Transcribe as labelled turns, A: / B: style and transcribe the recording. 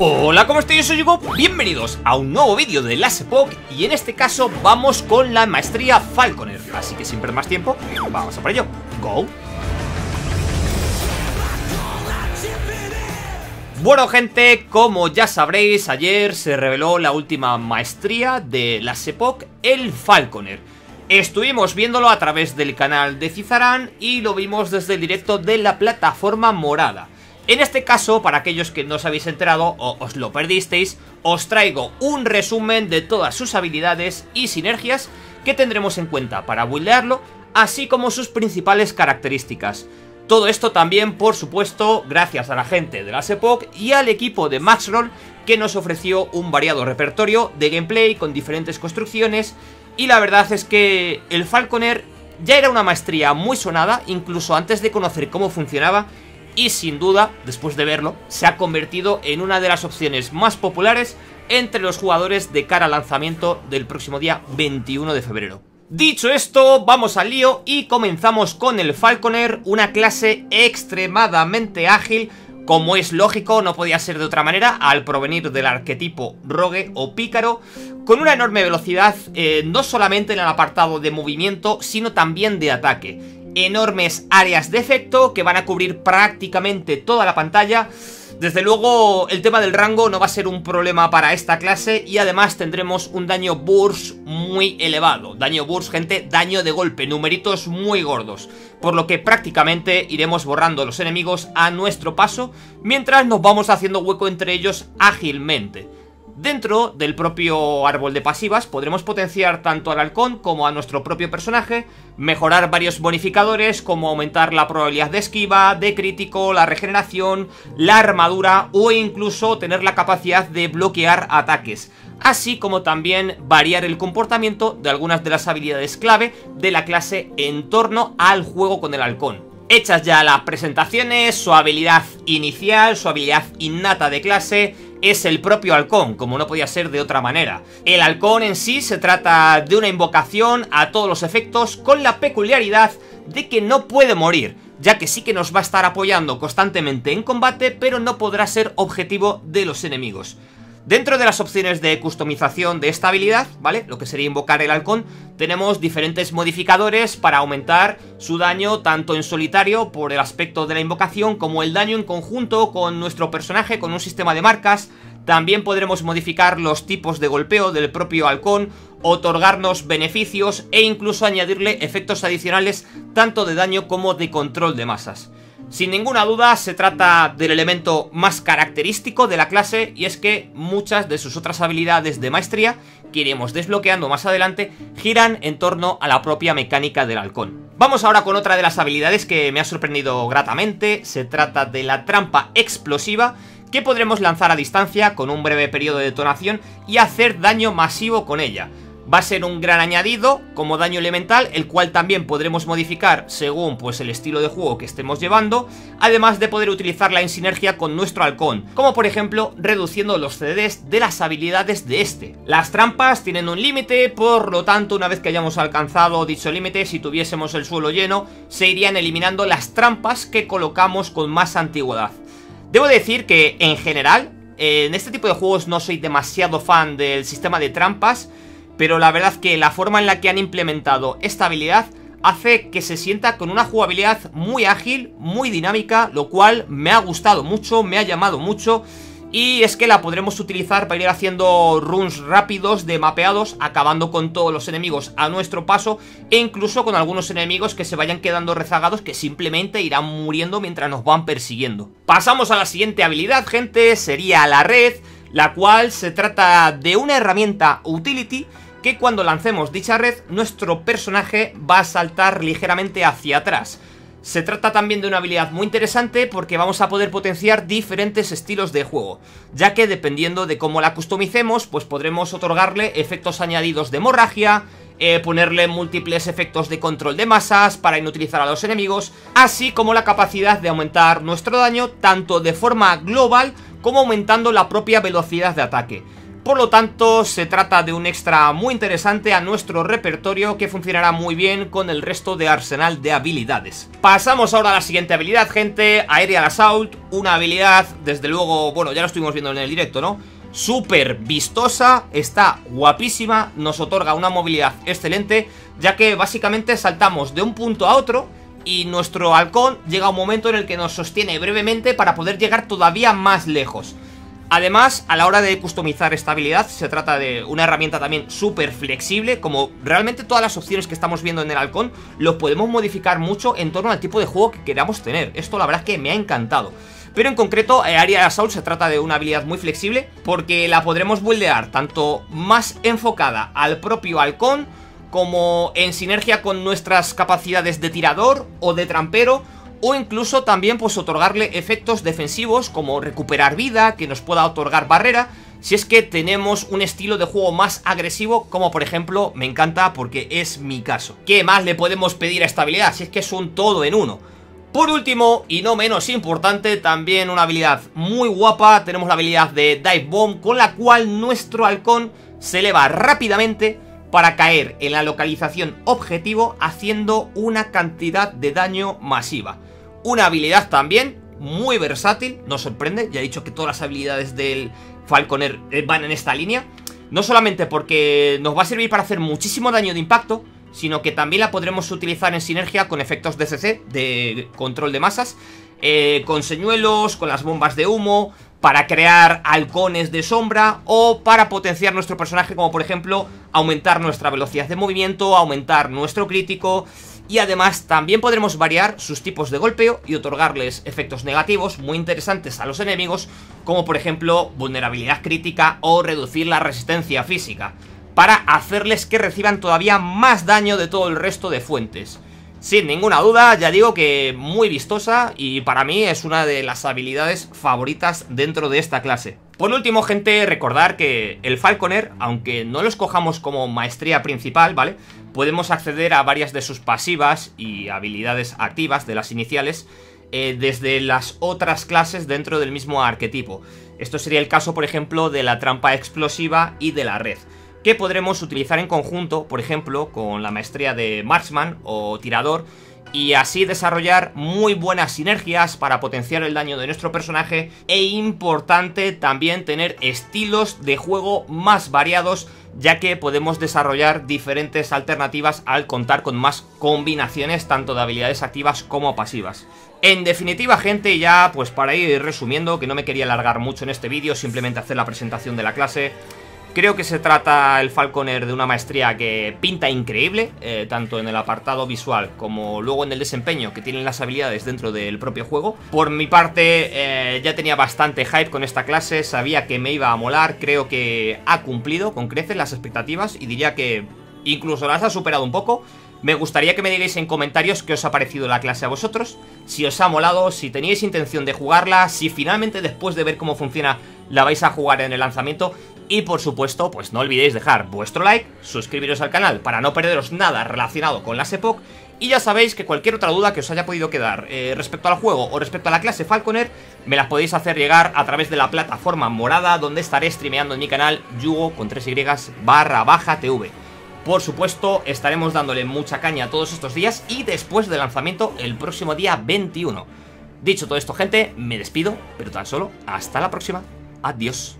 A: Hola, ¿cómo estáis? Yo soy Hugo, bienvenidos a un nuevo vídeo de Last Epoch y en este caso vamos con la maestría Falconer. Así que sin perder más tiempo, vamos a por ello. ¡Go! Bueno gente, como ya sabréis, ayer se reveló la última maestría de Last Epoch, el Falconer. Estuvimos viéndolo a través del canal de Cizarán y lo vimos desde el directo de la plataforma morada en este caso, para aquellos que no os habéis enterado o os lo perdisteis, os traigo un resumen de todas sus habilidades y sinergias que tendremos en cuenta para buildearlo, así como sus principales características. Todo esto también, por supuesto, gracias a la gente de la Epoch y al equipo de Maxroll que nos ofreció un variado repertorio de gameplay con diferentes construcciones y la verdad es que el Falconer ya era una maestría muy sonada, incluso antes de conocer cómo funcionaba y sin duda, después de verlo, se ha convertido en una de las opciones más populares entre los jugadores de cara al lanzamiento del próximo día 21 de febrero. Dicho esto, vamos al lío y comenzamos con el Falconer, una clase extremadamente ágil, como es lógico, no podía ser de otra manera, al provenir del arquetipo rogue o pícaro, con una enorme velocidad, eh, no solamente en el apartado de movimiento, sino también de ataque enormes áreas de efecto que van a cubrir prácticamente toda la pantalla. Desde luego el tema del rango no va a ser un problema para esta clase y además tendremos un daño burst muy elevado. Daño burst, gente, daño de golpe, numeritos muy gordos. Por lo que prácticamente iremos borrando los enemigos a nuestro paso mientras nos vamos haciendo hueco entre ellos ágilmente. Dentro del propio árbol de pasivas podremos potenciar tanto al halcón como a nuestro propio personaje, mejorar varios bonificadores como aumentar la probabilidad de esquiva, de crítico, la regeneración, la armadura o incluso tener la capacidad de bloquear ataques, así como también variar el comportamiento de algunas de las habilidades clave de la clase en torno al juego con el halcón. Hechas ya las presentaciones, su habilidad inicial, su habilidad innata de clase, es el propio halcón, como no podía ser de otra manera. El halcón en sí se trata de una invocación a todos los efectos con la peculiaridad de que no puede morir, ya que sí que nos va a estar apoyando constantemente en combate, pero no podrá ser objetivo de los enemigos. Dentro de las opciones de customización de esta habilidad, ¿vale? Lo que sería invocar el halcón, tenemos diferentes modificadores para aumentar su daño tanto en solitario por el aspecto de la invocación como el daño en conjunto con nuestro personaje con un sistema de marcas. También podremos modificar los tipos de golpeo del propio halcón, otorgarnos beneficios e incluso añadirle efectos adicionales tanto de daño como de control de masas. Sin ninguna duda se trata del elemento más característico de la clase y es que muchas de sus otras habilidades de maestría que iremos desbloqueando más adelante giran en torno a la propia mecánica del halcón. Vamos ahora con otra de las habilidades que me ha sorprendido gratamente, se trata de la trampa explosiva que podremos lanzar a distancia con un breve periodo de detonación y hacer daño masivo con ella va a ser un gran añadido como daño elemental, el cual también podremos modificar según pues el estilo de juego que estemos llevando, además de poder utilizarla en sinergia con nuestro halcón, como por ejemplo reduciendo los CDs de las habilidades de este. Las trampas tienen un límite, por lo tanto una vez que hayamos alcanzado dicho límite, si tuviésemos el suelo lleno, se irían eliminando las trampas que colocamos con más antigüedad. Debo decir que en general, en este tipo de juegos no soy demasiado fan del sistema de trampas, pero la verdad que la forma en la que han implementado esta habilidad hace que se sienta con una jugabilidad muy ágil, muy dinámica, lo cual me ha gustado mucho, me ha llamado mucho y es que la podremos utilizar para ir haciendo runs rápidos de mapeados, acabando con todos los enemigos a nuestro paso e incluso con algunos enemigos que se vayan quedando rezagados que simplemente irán muriendo mientras nos van persiguiendo. Pasamos a la siguiente habilidad, gente, sería la red, la cual se trata de una herramienta utility que cuando lancemos dicha red, nuestro personaje va a saltar ligeramente hacia atrás. Se trata también de una habilidad muy interesante porque vamos a poder potenciar diferentes estilos de juego, ya que dependiendo de cómo la customicemos, pues podremos otorgarle efectos añadidos de hemorragia, eh, ponerle múltiples efectos de control de masas para inutilizar a los enemigos, así como la capacidad de aumentar nuestro daño tanto de forma global como aumentando la propia velocidad de ataque. Por lo tanto, se trata de un extra muy interesante a nuestro repertorio que funcionará muy bien con el resto de arsenal de habilidades. Pasamos ahora a la siguiente habilidad, gente, Aerial Assault, una habilidad, desde luego, bueno, ya lo estuvimos viendo en el directo, ¿no? Súper vistosa, está guapísima, nos otorga una movilidad excelente, ya que básicamente saltamos de un punto a otro y nuestro halcón llega a un momento en el que nos sostiene brevemente para poder llegar todavía más lejos. Además, a la hora de customizar esta habilidad, se trata de una herramienta también súper flexible, como realmente todas las opciones que estamos viendo en el halcón, lo podemos modificar mucho en torno al tipo de juego que queramos tener. Esto la verdad es que me ha encantado. Pero en concreto, eh, Aria Assault se trata de una habilidad muy flexible, porque la podremos buildear tanto más enfocada al propio halcón, como en sinergia con nuestras capacidades de tirador o de trampero, o incluso también pues otorgarle efectos defensivos como recuperar vida, que nos pueda otorgar barrera, si es que tenemos un estilo de juego más agresivo, como por ejemplo, me encanta porque es mi caso. ¿Qué más le podemos pedir a esta habilidad? Si es que es un todo en uno. Por último, y no menos importante, también una habilidad muy guapa, tenemos la habilidad de Dive Bomb, con la cual nuestro halcón se eleva rápidamente para caer en la localización objetivo haciendo una cantidad de daño masiva. Una habilidad también muy versátil, nos sorprende, ya he dicho que todas las habilidades del Falconer eh, van en esta línea. No solamente porque nos va a servir para hacer muchísimo daño de impacto, sino que también la podremos utilizar en sinergia con efectos DCC, de control de masas, eh, con señuelos, con las bombas de humo, para crear halcones de sombra o para potenciar nuestro personaje como por ejemplo aumentar nuestra velocidad de movimiento, aumentar nuestro crítico y además también podremos variar sus tipos de golpeo y otorgarles efectos negativos muy interesantes a los enemigos como por ejemplo vulnerabilidad crítica o reducir la resistencia física para hacerles que reciban todavía más daño de todo el resto de fuentes. Sin ninguna duda, ya digo que muy vistosa y para mí es una de las habilidades favoritas dentro de esta clase. Por último, gente, recordar que el Falconer, aunque no lo escojamos como maestría principal, ¿vale? Podemos acceder a varias de sus pasivas y habilidades activas de las iniciales eh, desde las otras clases dentro del mismo arquetipo. Esto sería el caso, por ejemplo, de la trampa explosiva y de la red que podremos utilizar en conjunto, por ejemplo, con la maestría de Marksman o Tirador, y así desarrollar muy buenas sinergias para potenciar el daño de nuestro personaje e importante también tener estilos de juego más variados ya que podemos desarrollar diferentes alternativas al contar con más combinaciones tanto de habilidades activas como pasivas. En definitiva gente ya pues para ir resumiendo que no me quería alargar mucho en este vídeo simplemente hacer la presentación de la clase Creo que se trata el Falconer de una maestría que pinta increíble, eh, tanto en el apartado visual como luego en el desempeño que tienen las habilidades dentro del propio juego. Por mi parte, eh, ya tenía bastante hype con esta clase, sabía que me iba a molar, creo que ha cumplido con creces las expectativas y diría que incluso las ha superado un poco. Me gustaría que me digáis en comentarios qué os ha parecido la clase a vosotros, si os ha molado, si teníais intención de jugarla, si finalmente después de ver cómo funciona la vais a jugar en el lanzamiento y por supuesto, pues no olvidéis dejar vuestro like, suscribiros al canal para no perderos nada relacionado con las Epoch y ya sabéis que cualquier otra duda que os haya podido quedar eh, respecto al juego o respecto a la clase Falconer me las podéis hacer llegar a través de la plataforma morada donde estaré streameando en mi canal Yugo con 3y barra baja tv. Por supuesto, estaremos dándole mucha caña todos estos días y después del lanzamiento el próximo día 21. Dicho todo esto, gente, me despido, pero tan solo hasta la próxima. Adiós.